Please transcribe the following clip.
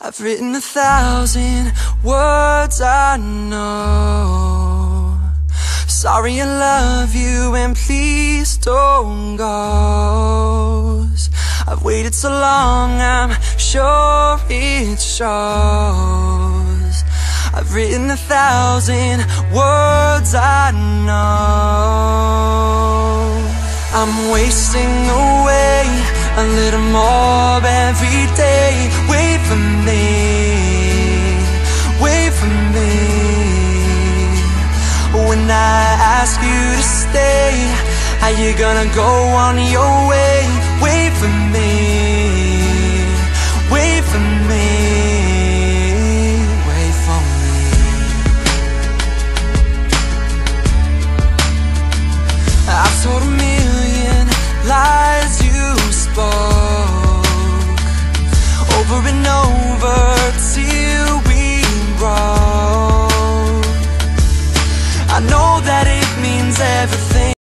I've written a thousand words I know. Sorry I love you and please don't go. I've waited so long I'm sure it shows. I've written a thousand words I know. I'm wasting away a little more every day I ask you to stay Are you gonna go on your way? Wait for me, wait for me Wait for me I've told a million lies you spoke Over and over till that it means everything